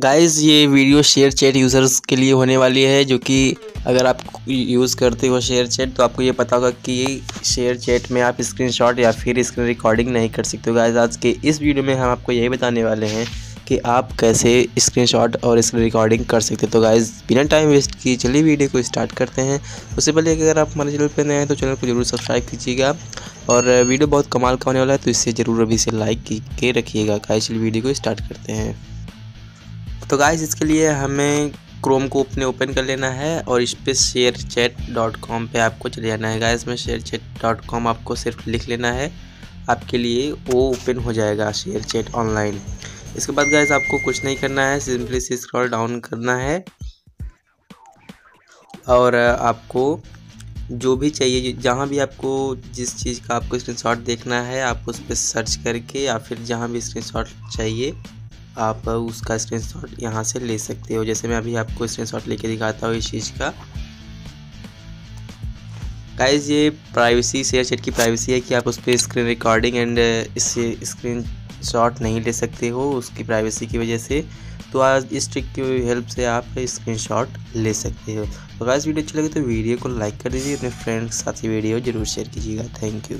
Guys ये video share chat users के लिए होने वाली है, जो कि अगर आप यूज़ करते हो शेयर चैट तो आपको ये पता होगा कि शेयर चैट में आप स्क्रीनशॉट या फिर स्क्रीन रिकॉर्डिंग नहीं कर सकते हो। गाइस आज के इस वीडियो में हम आपको यही बताने वाले हैं कि आप कैसे स्क्रीनशॉट और स्क्रीन रिकॉर्डिंग कर सकते हो। तो गाइज़ बिना टाइम वेस्ट किए चलिए वीडियो को स्टार्ट करते हैं। उससे पहले अगर आप हमारे चैनल पर नए हैं तो चैनल को ज़रूर सब्सक्राइब कीजिएगा और वीडियो बहुत कमाल का होने वाला है तो इससे ज़रूर अभी से लाइक के रखिएगा। चलिए वीडियो को स्टार्ट करते हैं। तो गाइस इसके लिए हमें क्रोम को अपने ओपन कर लेना है और इस पर शेयर चैट डॉट कॉम पर आपको चले जाना है। गाइस में शेयर चैट डॉट कॉम आपको सिर्फ़ लिख लेना है। आपके लिए वो ओपन हो जाएगा शेयर चैट ऑनलाइन इसके बाद गाइस आपको कुछ नहीं करना है सिंपली से स्क्रॉल डाउन करना है। और आपको जो भी चाहिए जहाँ भी आपको जिस चीज़ का आपको स्क्रीनशॉट देखना है, आप उस पर सर्च करके या फिर जहाँ भी स्क्रीनशॉट चाहिए आप उसका स्क्रीनशॉट यहाँ से ले सकते हो। जैसे मैं अभी आपको स्क्रीनशॉट लेके दिखाता हूँ इस चीज़ का। गाइज़ ये प्राइवेसी शेयर चैट की प्राइवेसी है कि आप उस पर स्क्रीन रिकॉर्डिंग एंड इससे स्क्रीन शॉट नहीं ले सकते हो उसकी प्राइवेसी की वजह से। तो आज इस ट्रिक की हेल्प से आप स्क्रीन शॉट ले सकते हो। तो गाइस वीडियो अच्छी लगे तो वीडियो को लाइक कर दीजिए। अपने फ्रेंड्स के साथ ये वीडियो ज़रूर शेयर कीजिएगा। Thank you